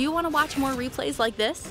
Do you want to watch more replays like this?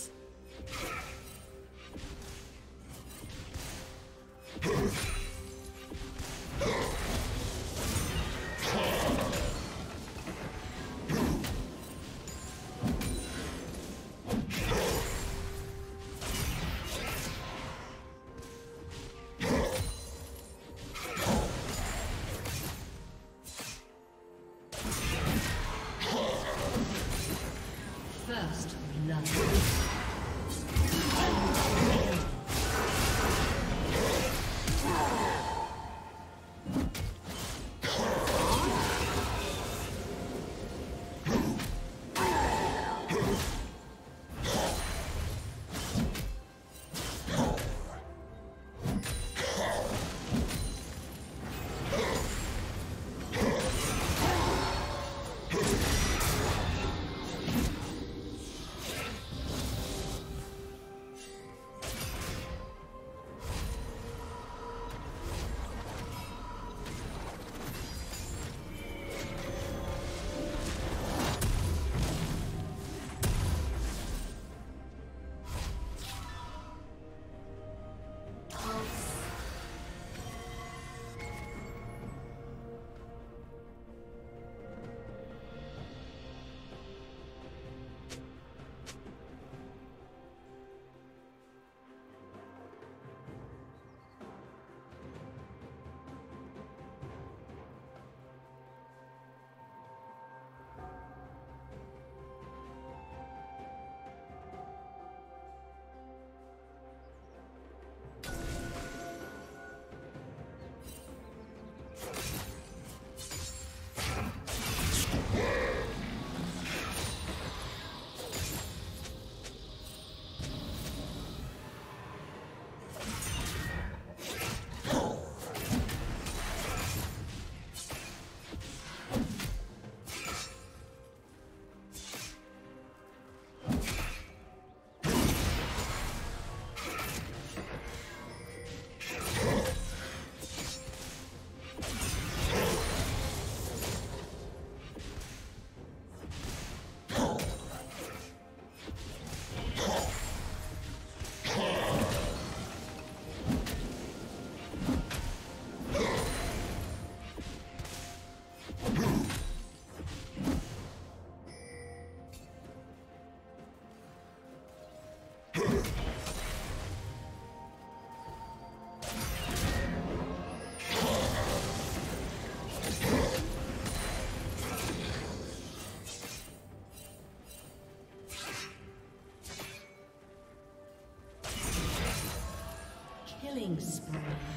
Killing spree.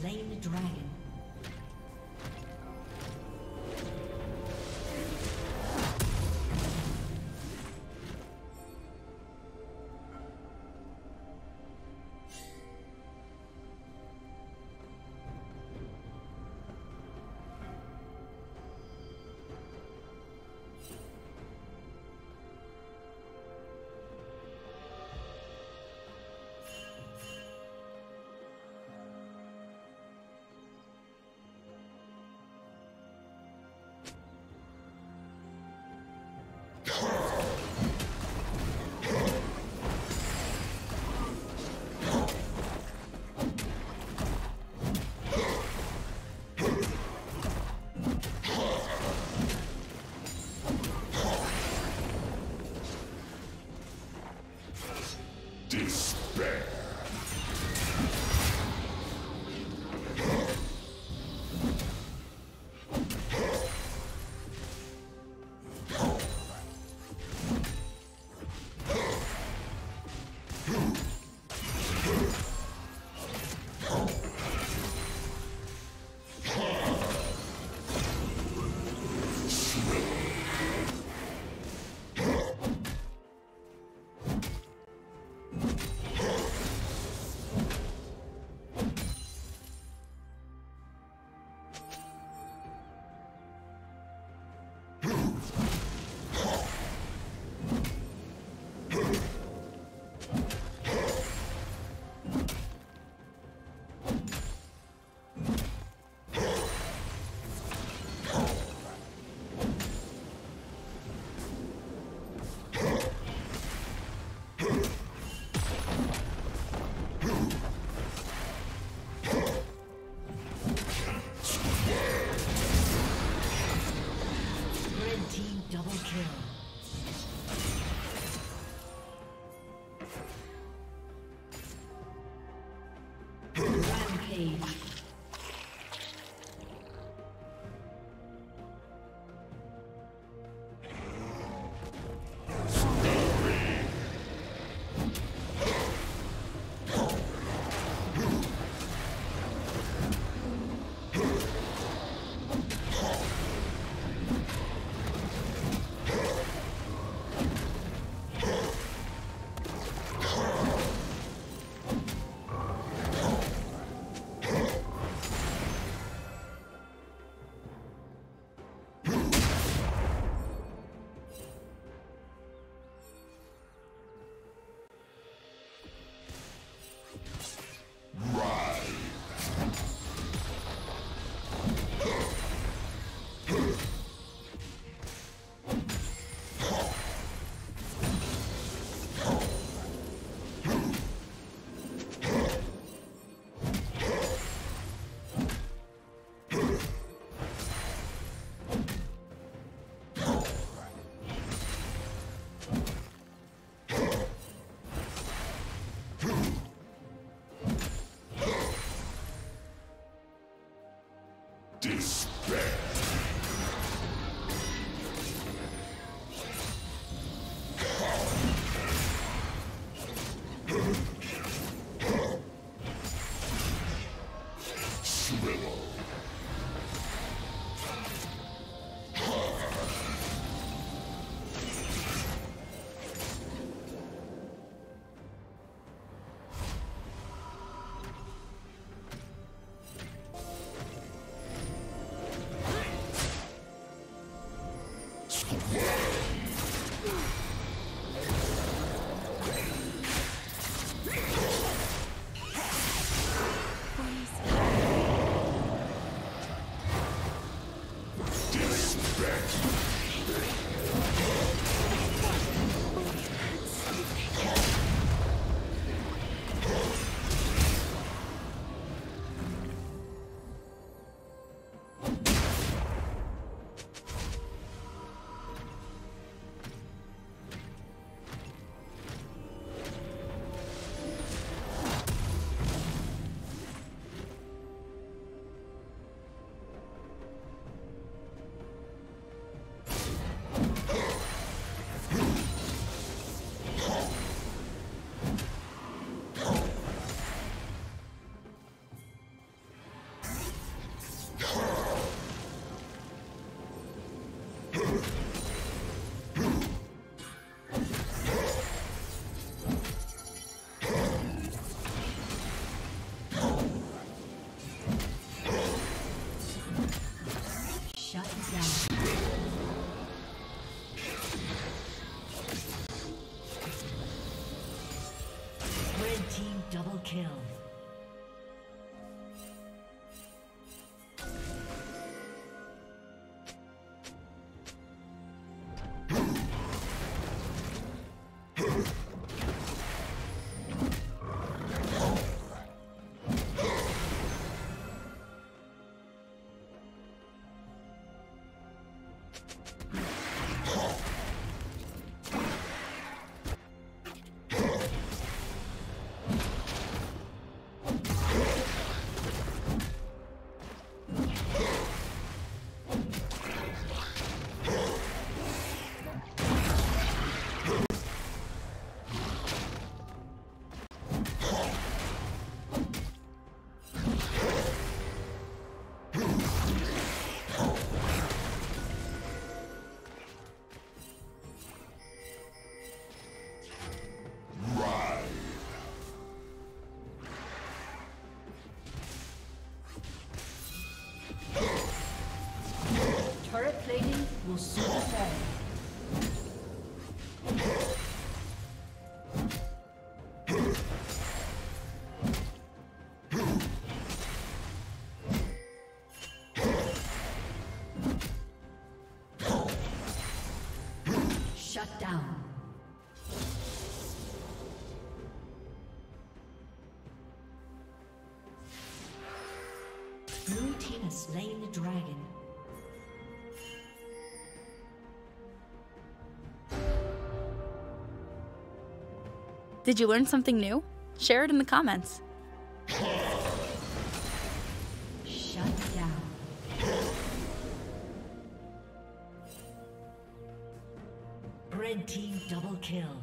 Slain the dragon. Will soon fall. Shut down. Blue team has slain the dragon. Did you learn something new? Share it in the comments. Red team double kill.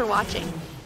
For watching.